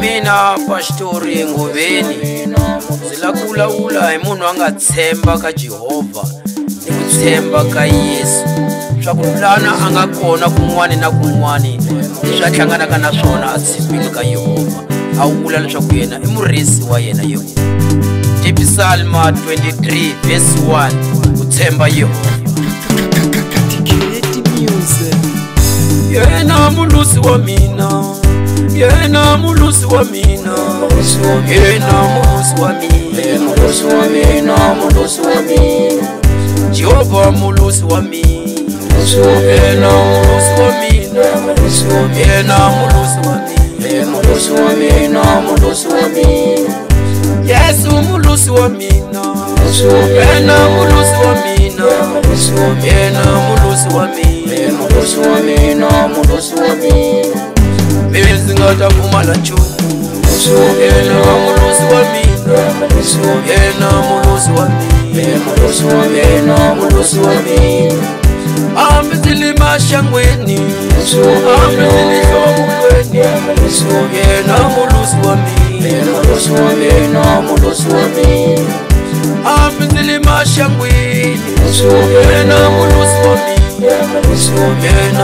mina pastori nguveni ndzi lakulawula hi munhu a nga tshemba ka jehovha ni ku tshemba ka yesu swa ku lana a nga kona kun'wani na kun'wani leswi a hlanganaka na swona a tshembile ka yehovha a vula leswaku yena i murisi wa yena yehovha tipisalma 23 vesi 1 ku tshemba yehovha yena mulusi wa mina yena mulusi wa mina yena mulusi wa mina jehova mulusi wa mina yesu mulusi wa mina chivala chouhambi zili mashangweni hambi zili hlomukweni hambi zili mashangweni yena muluzi wa mina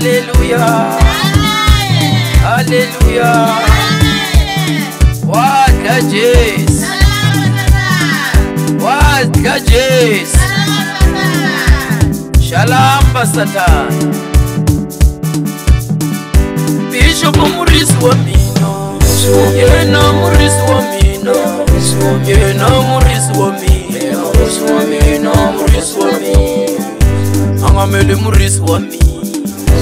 Alleluia. Alleluia. What a Jesus. What a Jesus. Shalom, Satan. Bishop Muris Wami. Yeah, no Muris Wami. No Muris Wami. No Muris Wami. Angamele Muris Wami.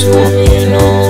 useful, know.